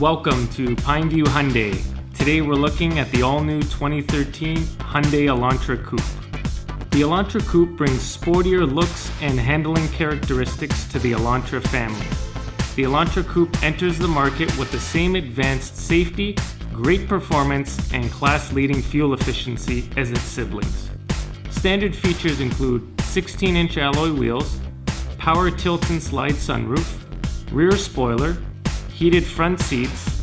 Welcome to Pine View Hyundai. Today we're looking at the all-new 2013 Hyundai Elantra Coupe. The Elantra Coupe brings sportier looks and handling characteristics to the Elantra family. The Elantra Coupe enters the market with the same advanced safety, great performance, and class-leading fuel efficiency as its siblings. Standard features include 16-inch alloy wheels, power tilt and slide sunroof, rear spoiler, heated front seats,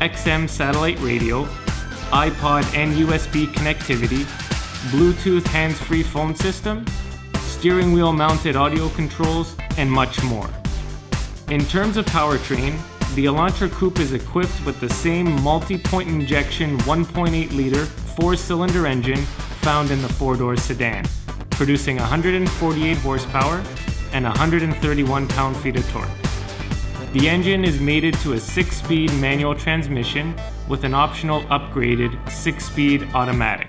XM satellite radio, iPod and USB connectivity, Bluetooth hands free phone system, steering wheel mounted audio controls, and much more. In terms of powertrain, the Elantra Coupe is equipped with the same multi point injection 1.8 liter four cylinder engine found in the four door sedan, producing 148 horsepower and 131 pound feet of torque. The engine is mated to a 6-speed manual transmission with an optional upgraded 6-speed automatic.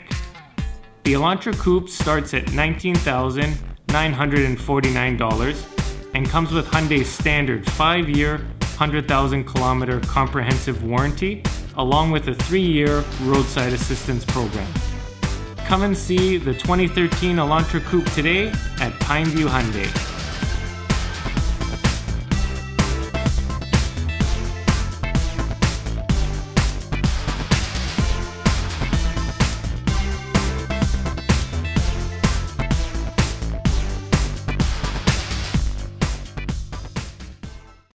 The Elantra Coupe starts at $19,949 and comes with Hyundai's standard 5-year, 100,000 kilometer comprehensive warranty along with a 3-year roadside assistance program. Come and see the 2013 Elantra Coupe today at Pine View Hyundai.